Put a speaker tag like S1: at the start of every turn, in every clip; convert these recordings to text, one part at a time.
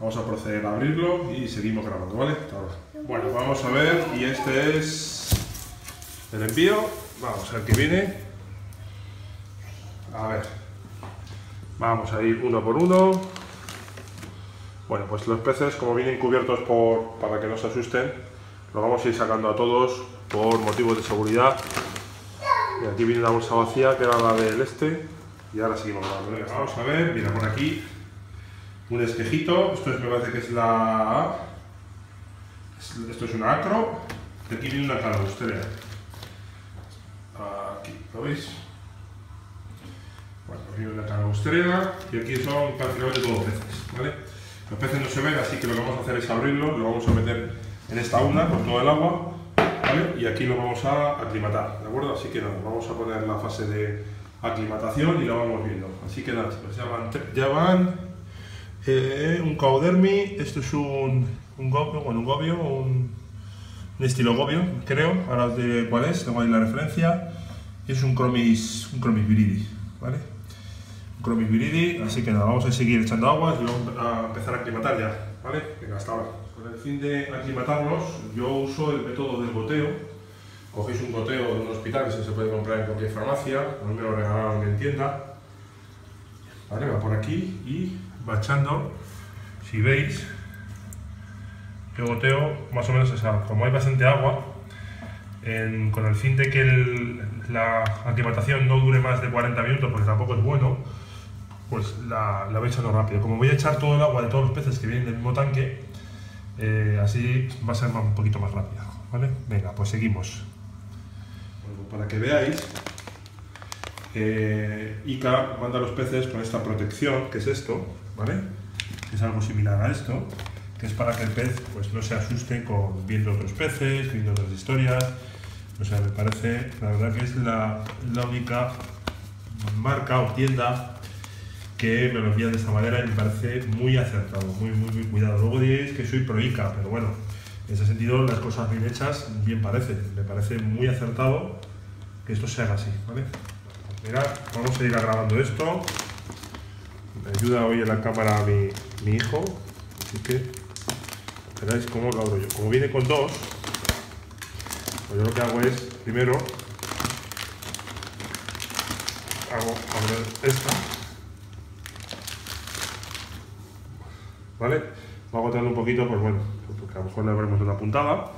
S1: Vamos a proceder a abrirlo y seguimos grabando, ¿vale? Bueno, vamos a ver, y este es el envío. Vamos a ver qué viene. A ver. Vamos a ir uno por uno. Bueno, pues los peces, como vienen cubiertos por, para que no se asusten, los vamos a ir sacando a todos por motivos de seguridad. Y aquí viene una bolsa vacía, que era la del este. Y ahora seguimos grabando. Vamos a ver, mira por aquí un esquejito. Esto es, me parece que es la. Esto es una acro. Y aquí viene una calabustrea. Aquí, ¿lo veis? Bueno, viene una calabustrea y aquí son prácticamente todos peces, ¿vale? Los peces no se ven, así que lo que vamos a hacer es abrirlo, lo vamos a meter en esta una con todo el agua, ¿vale? Y aquí lo vamos a aclimatar, ¿de acuerdo? Así que nada, vamos a poner la fase de aclimatación y lo vamos viendo. Así que nada, van, ya van eh, un caudermi, esto es un, un gobio, bueno, un gobio, un, un estilo gobio, creo, ahora os diré cuál es, tengo ahí la referencia, es un cromis, un cromis viridi, ¿vale? Un cromis viridi, así que nada, vamos a seguir echando agua y vamos a empezar a aclimatar ya, ¿vale? Venga, hasta ahora. Con el fin de aclimatarlos, yo uso el método del goteo, cogéis un goteo de un hospital que se puede comprar en cualquier farmacia, mí me lo regalaron en tienda, ¿vale? Va por aquí y va echando, si veis, yo goteo más o menos esa, como hay bastante agua, con el fin de que la aclimatación no dure más de 40 minutos, porque tampoco es bueno, pues la, la voy echando rápido. Como voy a echar todo el agua de todos los peces que vienen del mismo tanque, eh, así va a ser un poquito más rápido. ¿vale? Venga, pues seguimos. Para que veáis, Ica manda a los peces con esta protección, que es esto, ¿vale? Que es algo similar a esto, que es para que el pez pues, no se asuste con viendo otros peces, viendo otras historias. O sea, me parece, la verdad que es la, la única marca o tienda que me lo envían de esta manera y me parece muy acertado, muy, muy, muy cuidado. Luego diréis que soy pro Ica, pero bueno, en ese sentido las cosas bien hechas bien parecen. Me parece muy acertado que esto se haga así, ¿vale? Mirad, vamos a ir grabando esto. Me ayuda hoy en la cámara mi, hijo, así que veráis cómo lo abro yo. Como viene con dos, pues yo lo que hago es, primero, hago abrir esta, ¿vale? Va agotando un poquito, pues bueno, porque a lo mejor le abrimos una puntada.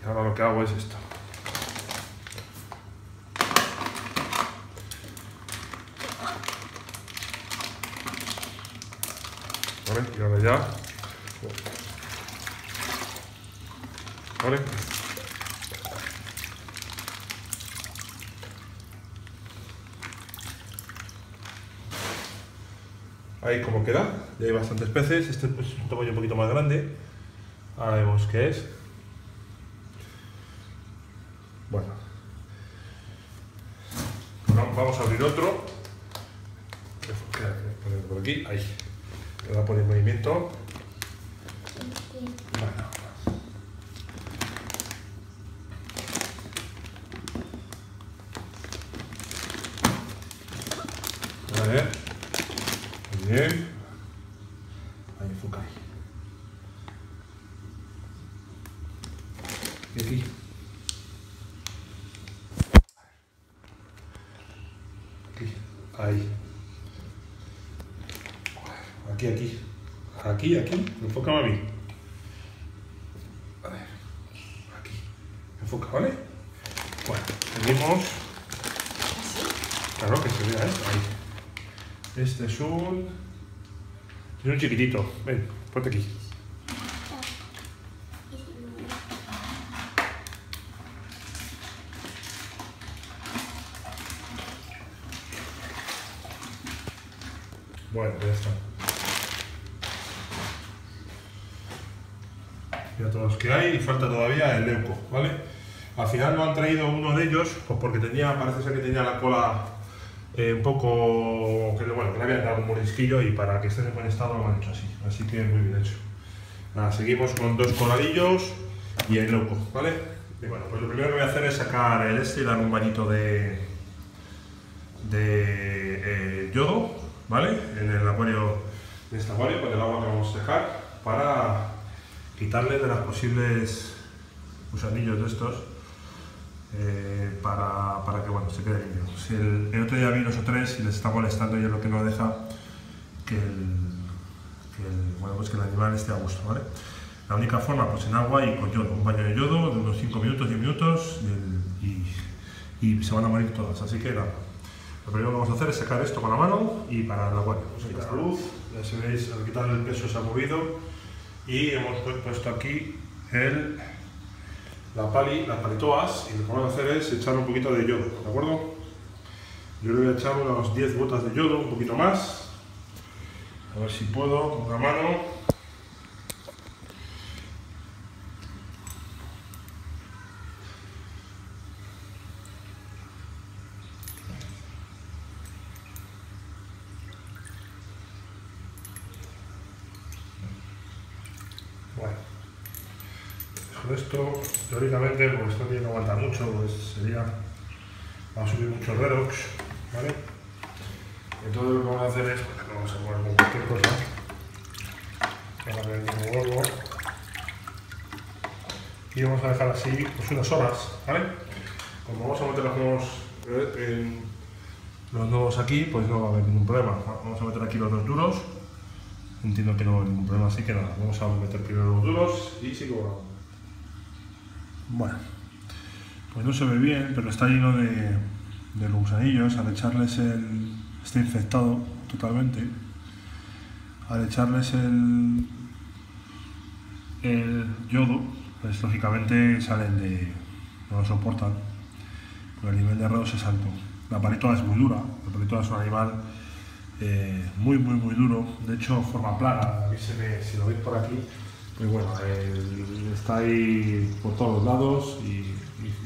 S1: Y ahora lo que hago es esto. ¿Vale? Y ahora ya. ¿Vale? Ahí como queda, ya hay bastantes peces, este es un tamaño un poquito más grande. Ahora vemos qué es. Bueno. Bueno, Vamos a abrir otro. Ponerlo por aquí, ahí. Le va a poner movimiento. Bueno. Ver. Muy bien. Ahí enfoca ahí. Y aquí. Aquí. Ahí. Aquí, aquí. Aquí, aquí. Enfócame a mí. A ver. Aquí. Enfoca, ¿vale? Bueno, seguimos. Claro que se vea, ¿eh? Ahí. Este es un... Es un chiquitito. Ven, ponte aquí. Bueno, ya está. Ya todos los que hay y falta todavía el leuco, ¿vale? Al final no han traído uno de ellos, pues porque tenía, parece ser que tenía la cola eh, un poco, que, bueno, que le habían dado un morisquillo y para que esté en buen estado lo han hecho así, así que muy bien hecho. Nada, seguimos con dos coladillos y el leuco, ¿vale? Y bueno, pues lo primero que voy a hacer es sacar el este y dar un bañito de, de eh, yodo, ¿vale? En el acuario en esta agua con el agua que vamos a dejar para quitarle de las posibles gusanillos de estos eh, para, para, que bueno, se quede limpio. Si el, el, otro día vi dos o tres y les está molestando y es lo que no deja que el, que el, bueno, pues que el animal esté a gusto. ¿vale? La única forma, pues en agua y con yodo, un baño de yodo de unos 5 minutos, 10 minutos y, y, se van a morir todas. Así que nada, lo primero que vamos a hacer es sacar esto con la mano y para la guardia. Quitar la luz, ya se veis, al quitar el peso se ha movido y hemos puesto aquí el las palitoas y lo que vamos a hacer es echar un poquito de yodo, ¿de acuerdo? Yo le voy a echar unas 10 gotas de yodo, un poquito más. A ver si puedo, con la mano. Esto, teóricamente, pues esto tiene que aguantar mucho, pues sería, va a subir mucho el redox, ¿vale? Entonces lo que vamos a hacer es, pues, vamos a poner con cualquier cosa, para ver el gordo, y vamos a dejar así pues unas horas, ¿vale? Como vamos a meter los nuevos, eh, los nuevos aquí, pues no va a haber ningún problema. Vamos a meter aquí los dos duros, entiendo que no hay ningún problema, así que nada, vamos a meter primero los duros y sigo bueno, pues no se ve bien, pero está lleno de, de gusanillos. Al echarles el. está infectado totalmente. Al echarles el, el yodo, pues lógicamente salen de. no lo soportan, porque el nivel de arroz es alto. La palitoa es muy dura, la palitoa es un animal eh, muy, muy, muy duro. De hecho, forma plaga. A se ve, si lo veis por aquí, pues bueno, está ahí por todos los lados y,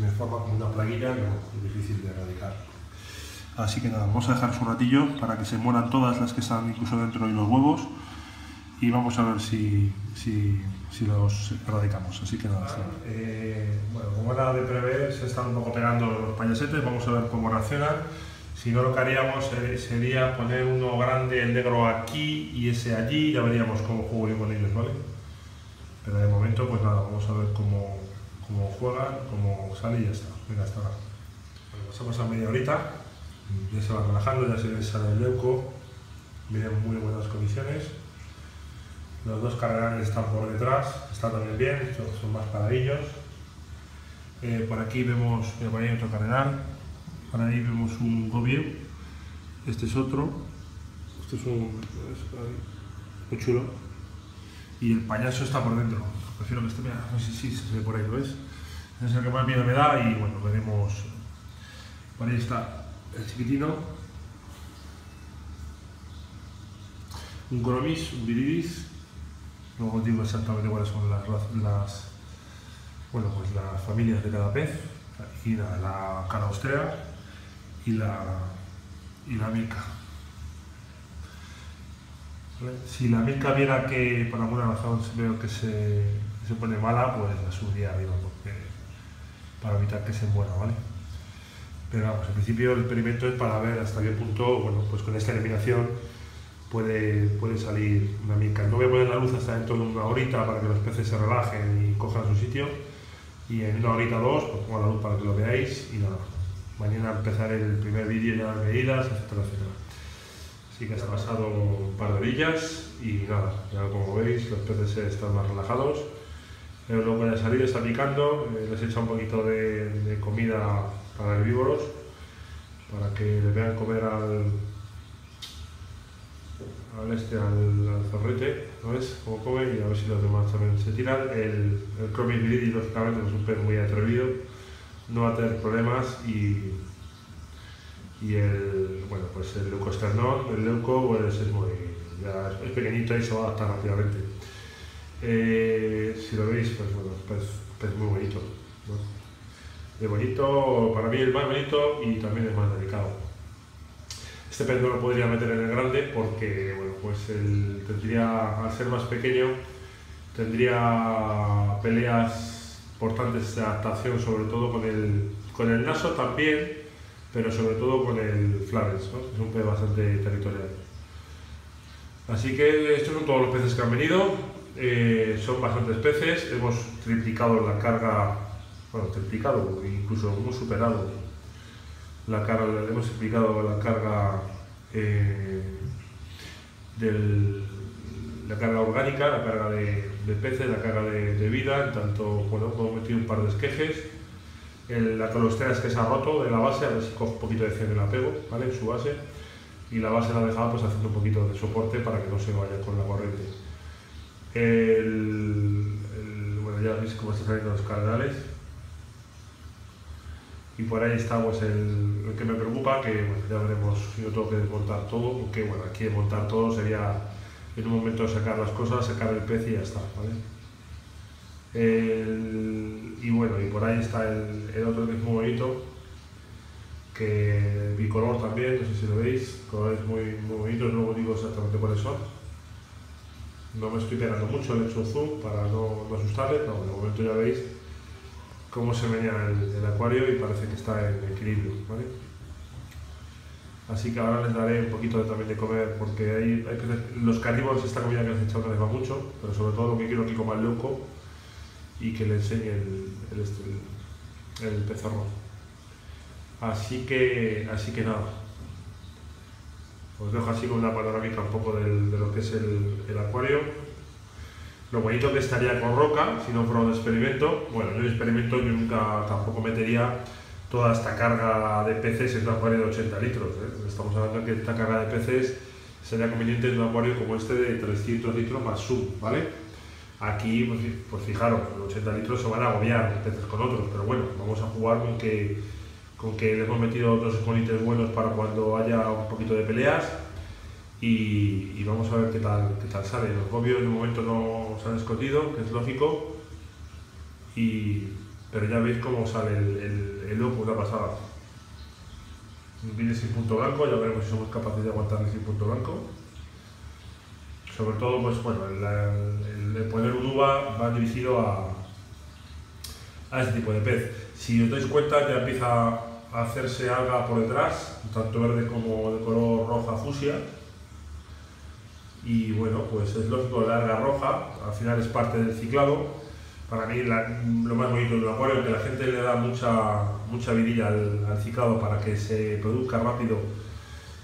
S1: me forma como una plaguilla que es difícil de erradicar. Así que nada, vamos a dejar un ratillo para que se mueran todas las que están incluso dentro de los huevos y vamos a ver si, si, si los erradicamos. Así que nada, eh, bueno, como era de prever, se están un poco pegando los payasetes, vamos a ver cómo reaccionan. Si no, lo que haríamos sería poner uno grande, el negro aquí y ese allí, ya veríamos cómo juego yo con ellos, ¿vale? Pero de momento, pues nada, vamos a ver cómo, cómo juegan, cómo sale y ya está. Venga, hasta ahora. Bueno, pasamos a media horita, ya se va relajando, ya se sale el leuco, viene en muy buenas condiciones. Los dos cardenales están por detrás, están también bien, son más paradillos. Eh, por aquí vemos, por ahí otro cardenal, por ahí vemos un gobio, este es otro, este es un, es, muy chulo, y el payaso está por dentro. Prefiero que esté, mira, no sé si se ve por ahí, ¿lo ves? Es el que más miedo me da y bueno, veremos. Por ahí está el chiquitino. Un cromis, un viridis. Luego digo exactamente cuáles son las, las, bueno, pues las familias de cada pez. Y la, la caraustea y la, y la mica. Si la milka viera que por alguna razón veo que se, se pone mala, pues la subiría arriba porque, para evitar que se muera, ¿vale? Pero vamos, en principio el experimento es para ver hasta qué punto, bueno, pues con esta eliminación puede, puede salir una milka. No voy a poner la luz hasta dentro de una horita para que los peces se relajen y cojan su sitio. Y en una horita o dos, pues pongo la luz para que lo veáis y nada. Mañana empezaré el primer vídeo ya de medidas, etcétera, etcétera. Así que ha pasado un par de orillas y nada, ya como veis los peces están más relajados. Pero luego de salir está picando, eh, les echa un poquito de, comida para herbívoros, para que le vean comer al, al este, al, zorrete, ¿no ves? Como come y a ver si los demás también se tiran. El, el viridi, lógicamente, es un pez muy atrevido, no va a tener problemas y y el, bueno, pues el el leuco, pues es muy, es pequeñito y se va a adaptar rápidamente. Eh, si lo veis, pues bueno, pues, pues muy bonito. ¿no? De bonito, para mí el más bonito y también es más delicado. Este pez no lo podría meter en el grande porque, bueno, pues el, tendría, al ser más pequeño, tendría peleas importantes de adaptación, sobre todo con el, con el naso también, pero sobre todo con el ¿no? es un pez bastante territorial. Así que estos son todos los peces que han venido, eh, son bastantes peces, hemos triplicado la carga, bueno, triplicado, incluso hemos superado la carga, hemos triplicado la carga eh, del, la carga orgánica, la carga de, peces, la carga de, vida, en tanto, bueno, hemos metido un par de esquejes, la colostera es que se ha roto de la base, a ver si coge un poquito de cien el apego, ¿vale? En su base, y la base la ha dejado pues haciendo un poquito de soporte para que no se vaya con la corriente. El, bueno, ya veis cómo están saliendo los cardenales. Y por ahí está pues el, que me preocupa, que ya veremos yo tengo que desmontar todo, porque bueno, aquí desmontar todo sería en un momento sacar las cosas, sacar el pez y ya está, ¿vale? Y bueno, y por ahí está el, otro que es muy bonito, que bicolor también, no sé si lo veis, colores muy, muy bonitos, no digo exactamente cuáles son. No me estoy pegando mucho, le he hecho zoom para no, no asustarle, pero de momento ya veis cómo se venía el, acuario y parece que está en equilibrio. ¿vale? Así que ahora les daré un poquito también de comer, porque hay, hay los carnívoros esta comida que les he echado que les va mucho, pero sobre todo lo que quiero que coma el loco y que le enseñe el, el, el, el Así que, así que nada. Os dejo así con una panorámica un poco del, de lo que es el, acuario. Lo bonito que estaría con roca, si no fuera un experimento. Bueno, en un experimento yo nunca tampoco metería toda esta carga de peces en un acuario de 80 litros. ¿eh? Estamos hablando que esta carga de peces sería conveniente en un acuario como este de 300 litros más sub, ¿vale? Aquí, pues, pues fijaros, 80 litros se van a agobiar con otros, pero bueno, vamos a jugar con que con que le hemos metido dos esconites buenos para cuando haya un poquito de peleas y, vamos a ver qué tal, qué tal sale. Los gobios de momento no se han escotido, que es lógico, y, pero ya veis cómo sale el, el, el loco, una pasada. Viene sin punto blanco, ya veremos si somos capaces de aguantarle sin punto blanco. Sobre todo, pues bueno, el poner un uva va dirigido a, a este tipo de pez. Si os dais cuenta ya empieza hacerse alga por detrás, tanto verde como de color roja fusia. Y bueno, pues es lógico, la alga roja al final es parte del ciclado. Para mí lo más bonito del acuario es que la gente le da mucha, mucha vidilla al, ciclado para que se produzca rápido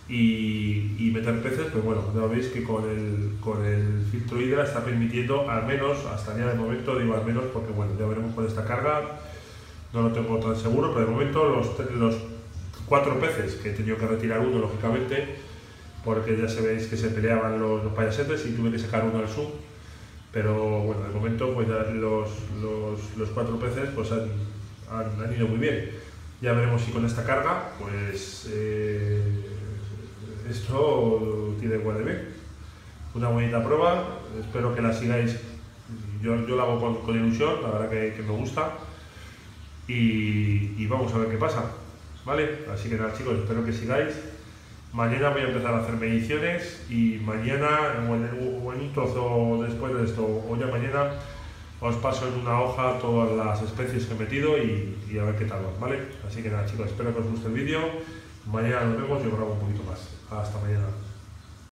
S1: y, meter peces, pues bueno, ya veis que con el, con el filtro hidra está permitiendo al menos, hasta el de momento digo al menos porque bueno, ya veremos con esta carga no lo tengo tan seguro, pero de momento los, los cuatro peces, que he tenido que retirar uno lógicamente, porque ya sabéis que se peleaban los, los payasetes y tuve que sacar uno al sub, pero bueno, de momento pues ya los, los, los cuatro peces pues han, han, ido muy bien. Ya veremos si con esta carga, pues eh, esto tiene igual de bien. Una bonita prueba, espero que la sigáis. Yo, yo la hago con, ilusión, la verdad que, me gusta y, vamos a ver qué pasa, ¿vale? Así que nada chicos, espero que sigáis. Mañana voy a empezar a hacer mediciones y mañana, o en, un trozo después de esto, o ya mañana, os paso en una hoja todas las especies que he metido y, a ver qué tal ¿vale? Así que nada chicos, espero que os guste el vídeo. Mañana nos vemos grabo un poquito más. Hasta mañana.